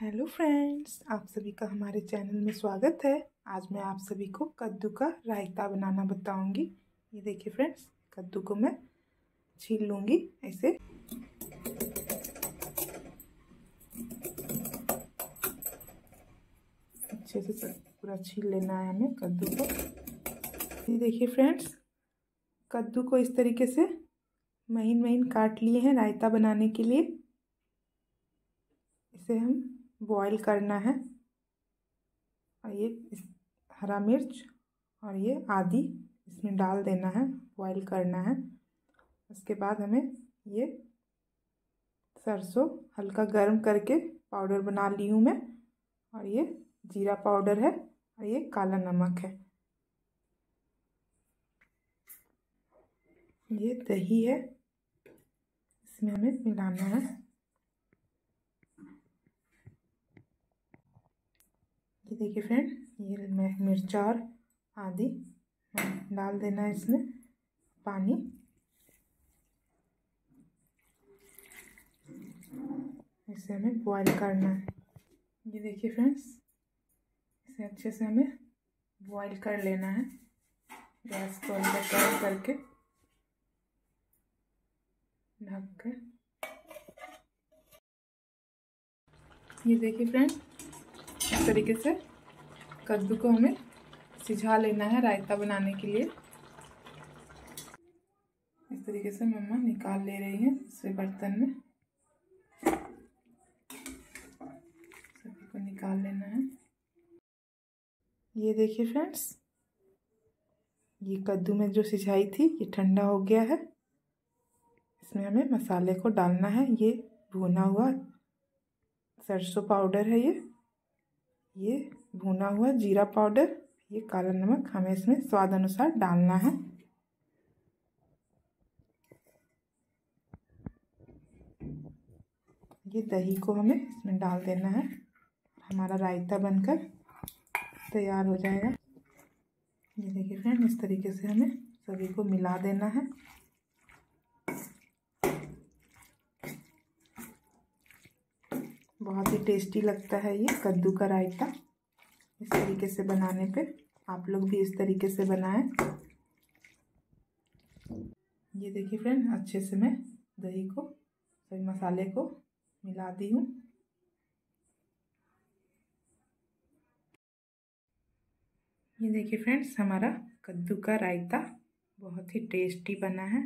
Hello friends, आप सभी का हमारे चैनल में स्वागत है। आज मैं आप सभी को कद्दू का रायता बनाना बताऊँगी। ये देखिए फ्रेंड्स, कद्दू को मैं छील लूँगी ऐसे। अच्छे से पूरा छील लेना है हमें कद्दू को। ये देखिए फ्रेंड्स, कद्दू को इस तरीके से महीन महीन काट लिए हैं रायता बनाने के लिए। इसे हम बॉईल करना है। और ये हरा मिर्च और ये आदि इसमें डाल देना है बॉईल करना है। उसके बाद हमें ये सरसों हल्का गर्म करके पाउडर बना ली हूँ मैं और ये जीरा पाउडर है और ये काला नमक है। ये दही है, इसमें हमें मिलाना है। देखिए फ्रेंड, ये मिर्चा और आदि डाल देना है इसमें, पानी। इसे हमें बॉईल करना है। ये देखिए फ्रेंड्स इसे अच्छे से हमें बॉईल कर लेना है। गैस को अंदर गर्म करके ढक कर। ये देखिए फ्रेंड तरीके से कद्दू को हमें सिझा लेना है रायता बनाने के लिए। इस तरीके से मम्मा निकाल ले रही हैं इसे बर्तन में। सभी को निकाल लेना है। ये देखिए फ्रेंड्स, ये कद्दू में जो सिंचाई थी, ये ठंडा हो गया है। इसमें हमें मसाले को डालना है। ये भुना हुआ सरसों पाउडर है ये। ये भुना हुआ जीरा पाउडर, ये काला नमक हमें इसमें स्वाद अनुसार डालना है। ये दही को हमें इसमें डाल देना है। हमारा रायता बनकर तैयार हो जाएगा। ये देखिए फ्रेंड इस तरीके से हमें सभी को मिला देना है। बहुत ही टेस्टी लगता है ये कद्दू का रायता। इस तरीके से बनाने पे आप लोग भी इस तरीके से बनाएँ। ये देखिए फ्रेंड अच्छे से मैं दही को सभी मसाले को मिला दी हूँ। ये देखिए फ्रेंड्स हमारा कद्दू का रायता बहुत ही टेस्टी बना है।